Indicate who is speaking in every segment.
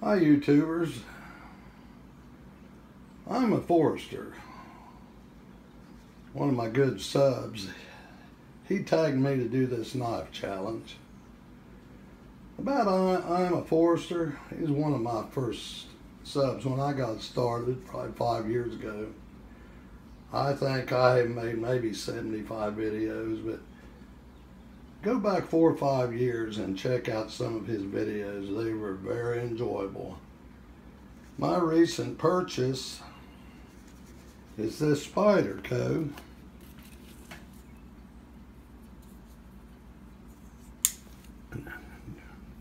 Speaker 1: Hi YouTubers. I'm a forester. One of my good subs. He tagged me to do this knife challenge. About I, I'm a forester. He's one of my first subs when I got started, probably five years ago. I think I made maybe 75 videos, but go back four or five years and check out some of his videos. They enjoyable. My recent purchase is this spider Spyderco.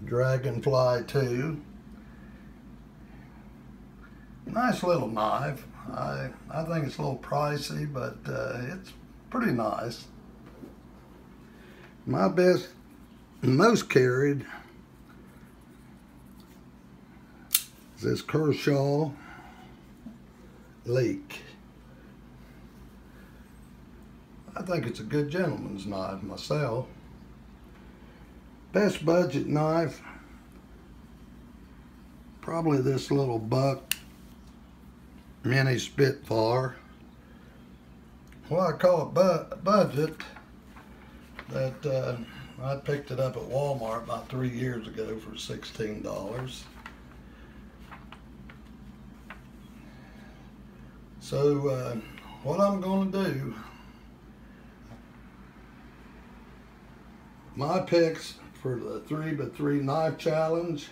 Speaker 1: Dragonfly 2. Nice little knife. I, I think it's a little pricey, but uh, it's pretty nice. My best, most carried is this Kershaw Leek. I think it's a good gentleman's knife myself. Best budget knife, probably this little buck mini Spitfire. Well, I call it bu budget. That uh, I picked it up at Walmart about three years ago for $16. So uh, what I'm going to do, my picks for the 3 by 3 knife challenge,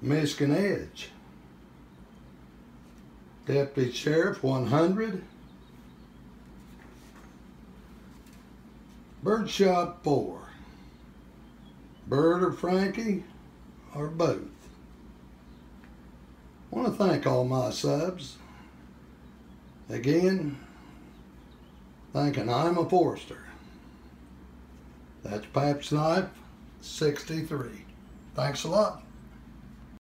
Speaker 1: Michigan Edge. Deputy Sheriff 100. Birdshot 4. Bird or Frankie or both. Want to thank all my subs. Again, thanking I'm a Forester. That's Pap's Knife 63. Thanks a lot.